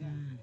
嗯。